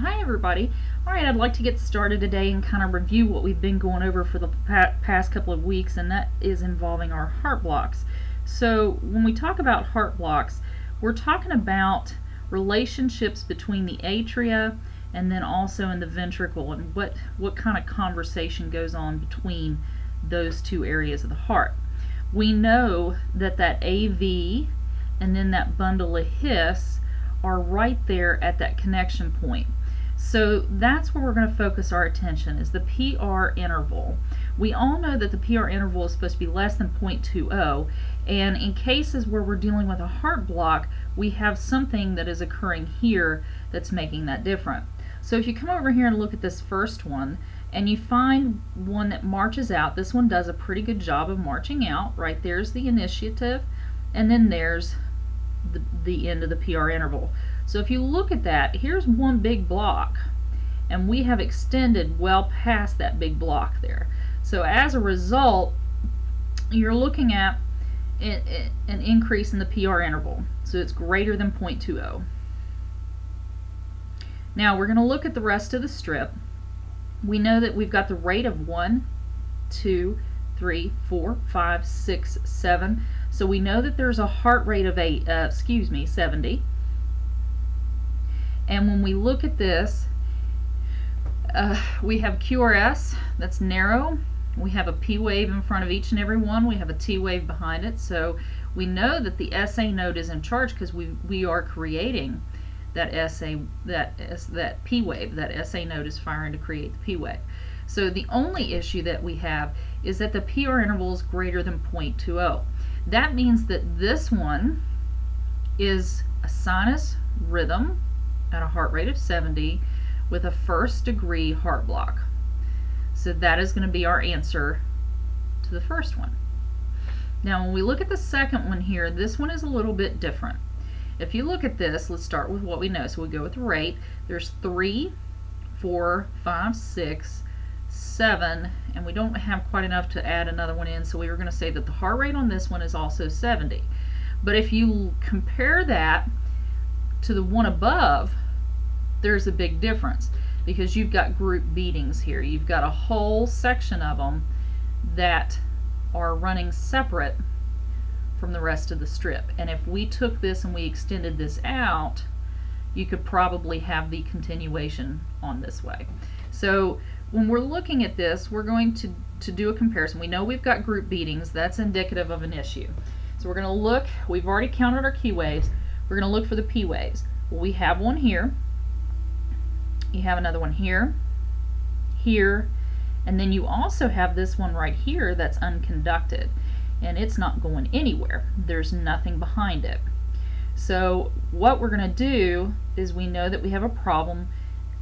Hi everybody. Alright, I'd like to get started today and kind of review what we've been going over for the past couple of weeks and that is involving our heart blocks. So when we talk about heart blocks, we're talking about relationships between the atria and then also in the ventricle and what, what kind of conversation goes on between those two areas of the heart. We know that that AV and then that bundle of His are right there at that connection point. So that's where we're going to focus our attention is the PR interval. We all know that the PR interval is supposed to be less than 0.20 and in cases where we're dealing with a heart block we have something that is occurring here that's making that different. So if you come over here and look at this first one and you find one that marches out, this one does a pretty good job of marching out. Right there's the initiative and then there's the, end of the PR interval. So if you look at that, here's one big block and we have extended well past that big block there. So as a result, you're looking at an increase in the PR interval. So it's greater than 0.20. Now we're going to look at the rest of the strip. We know that we've got the rate of 1, 2, 3, 4, 5, 6, 7. So we know that there's a heart rate of 8, uh, excuse me, 70. And when we look at this, uh, we have QRS, that's narrow. We have a P wave in front of each and every one. We have a T wave behind it. So we know that the SA node is in charge because we, we are creating that SA, that, that P wave. That SA node is firing to create the P wave. So the only issue that we have is that the PR interval is greater than 0.20. That means that this one is a sinus rhythm at a heart rate of 70 with a first degree heart block. So that is going to be our answer to the first one. Now when we look at the second one here, this one is a little bit different. If you look at this, let's start with what we know. So we go with the rate. There's three, four, five, six, seven, and we don't have quite enough to add another one in, so we were going to say that the heart rate on this one is also 70. But if you compare that to the one above, there's a big difference because you've got group beatings here. You've got a whole section of them that are running separate from the rest of the strip. And if we took this and we extended this out, you could probably have the continuation on this way. So when we're looking at this, we're going to, to do a comparison. We know we've got group beatings. That's indicative of an issue. So we're going to look, we've already counted our Q waves. We're going to look for the P waves. Well, we have one here. You have another one here, here, and then you also have this one right here that's unconducted. And it's not going anywhere. There's nothing behind it. So what we're going to do is we know that we have a problem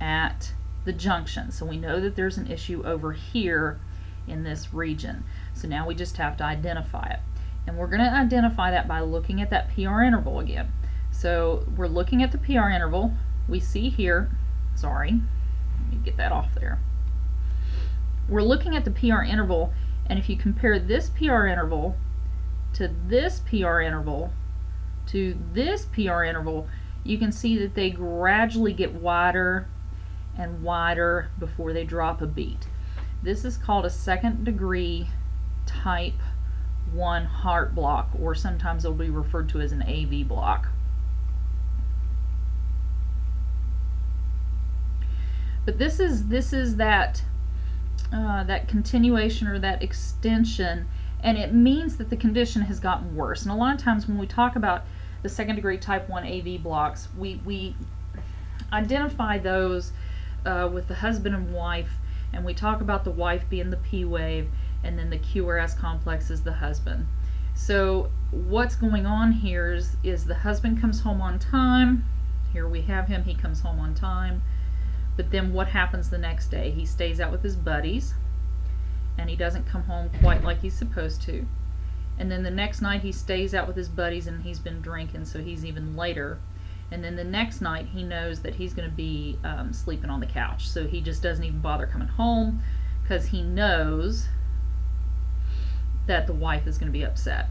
at the junction. So we know that there's an issue over here in this region. So now we just have to identify it. And we're going to identify that by looking at that PR interval again. So we're looking at the PR interval. We see here, sorry, let me get that off there. We're looking at the PR interval, and if you compare this PR interval to this PR interval to this PR interval, you can see that they gradually get wider and wider before they drop a beat. This is called a second degree type 1 heart block, or sometimes it'll be referred to as an AV block. But this is this is that uh, that continuation or that extension, and it means that the condition has gotten worse. And a lot of times when we talk about the second degree type 1 AV blocks, we, we identify those uh, with the husband and wife, and we talk about the wife being the P wave, and then the QRS complex is the husband. So what's going on here is, is the husband comes home on time. Here we have him, he comes home on time. But then what happens the next day? He stays out with his buddies and he doesn't come home quite like he's supposed to. And then the next night he stays out with his buddies and he's been drinking, so he's even later. And then the next night he knows that he's going to be um, sleeping on the couch, so he just doesn't even bother coming home because he knows that the wife is going to be upset.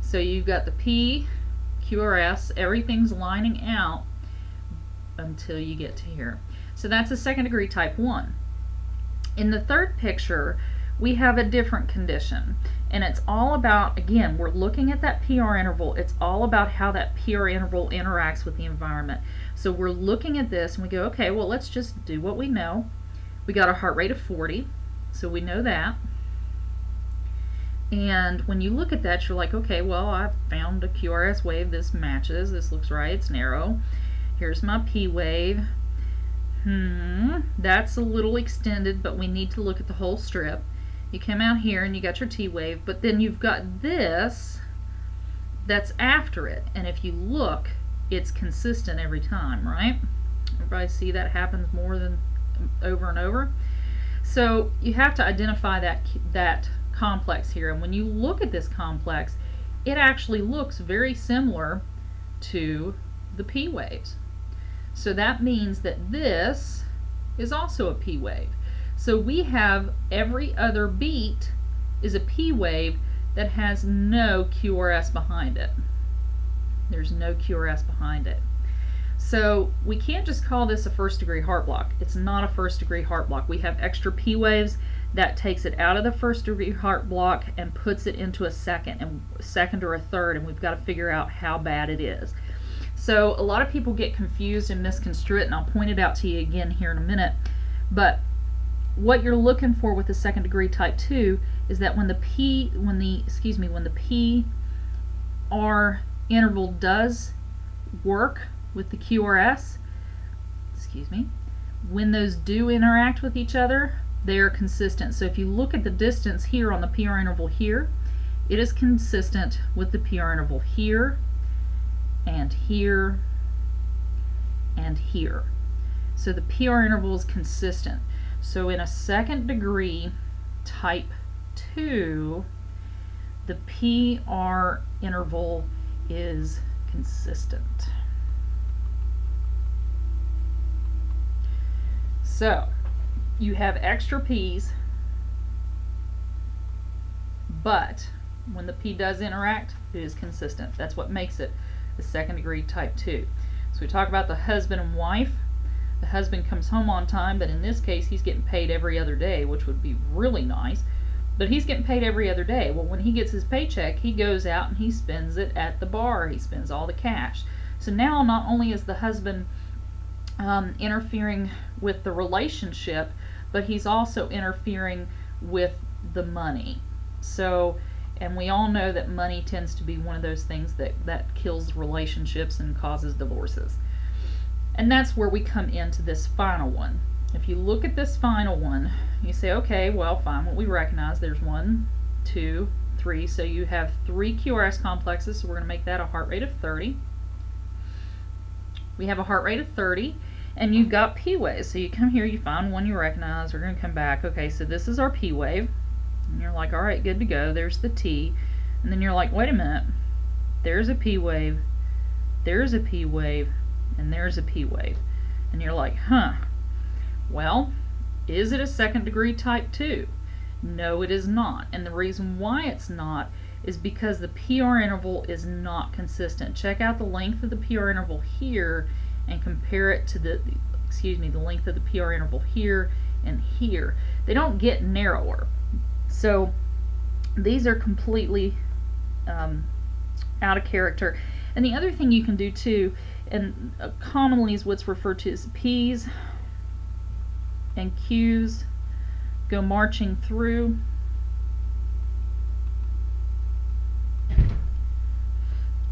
So you've got the P, QRS, everything's lining out until you get to here. So that's a second degree type 1. In the third picture, we have a different condition. And it's all about, again, we're looking at that PR interval. It's all about how that PR interval interacts with the environment. So we're looking at this and we go, okay, well, let's just do what we know. We got a heart rate of 40, so we know that. And when you look at that, you're like, okay, well, I've found a QRS wave. This matches. This looks right. It's narrow. Here's my P wave. Hmm, that's a little extended, but we need to look at the whole strip. You come out here and you got your T wave, but then you've got this that's after it. And if you look, it's consistent every time, right? Everybody see that happens more than over and over? So you have to identify that, that complex here. And when you look at this complex, it actually looks very similar to the P waves. So that means that this is also a P wave. So we have every other beat is a P wave that has no QRS behind it. There's no QRS behind it. So we can't just call this a first degree heart block. It's not a first degree heart block. We have extra P waves that takes it out of the first degree heart block and puts it into a second and second or a third and we've got to figure out how bad it is. So a lot of people get confused and misconstrue it and I'll point it out to you again here in a minute. But what you're looking for with the second degree type 2 is that when the P when the excuse me when the P R interval does work with the QRS excuse me when those do interact with each other they are consistent. So if you look at the distance here on the PR interval here it is consistent with the PR interval here and here and here. So the PR interval is consistent so in a second degree type 2, the PR interval is consistent. So you have extra P's, but when the P does interact, it is consistent. That's what makes it a second degree type 2. So we talk about the husband and wife the husband comes home on time, but in this case, he's getting paid every other day, which would be really nice. But he's getting paid every other day. Well, when he gets his paycheck, he goes out and he spends it at the bar. He spends all the cash. So now, not only is the husband um, interfering with the relationship, but he's also interfering with the money. So, and we all know that money tends to be one of those things that, that kills relationships and causes divorces. And that's where we come into this final one. If you look at this final one, you say, okay, well, fine, what we recognize, there's one, two, three. So you have three QRS complexes, so we're going to make that a heart rate of 30. We have a heart rate of 30, and you've got P waves. So you come here, you find one you recognize, we're going to come back. Okay, so this is our P wave. And you're like, all right, good to go. There's the T. And then you're like, wait a minute. There's a P wave. There's a P wave and there's a P wave. And you're like, huh, well, is it a second degree type 2? No, it is not. And the reason why it's not is because the PR interval is not consistent. Check out the length of the PR interval here and compare it to the, excuse me, the length of the PR interval here and here. They don't get narrower. So these are completely um, out of character. And the other thing you can do too and uh, commonly is what's referred to as P's and Q's go marching through.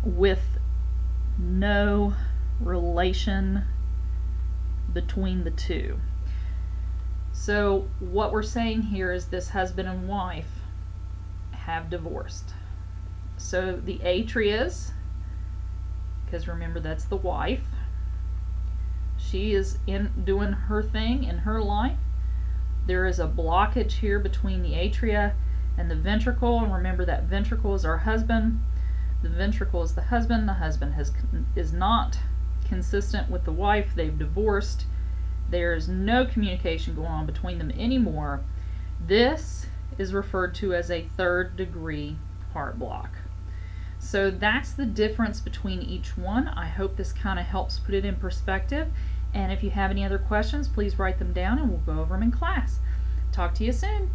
with no relation between the two. So what we're saying here is this husband and wife have divorced. So the atrias because remember that's the wife. She is in doing her thing in her life. There is a blockage here between the atria and the ventricle, and remember that ventricle is our husband. The ventricle is the husband. The husband has is not consistent with the wife. They've divorced. There is no communication going on between them anymore. This is referred to as a third degree heart block. So that's the difference between each one. I hope this kind of helps put it in perspective. And if you have any other questions, please write them down and we'll go over them in class. Talk to you soon.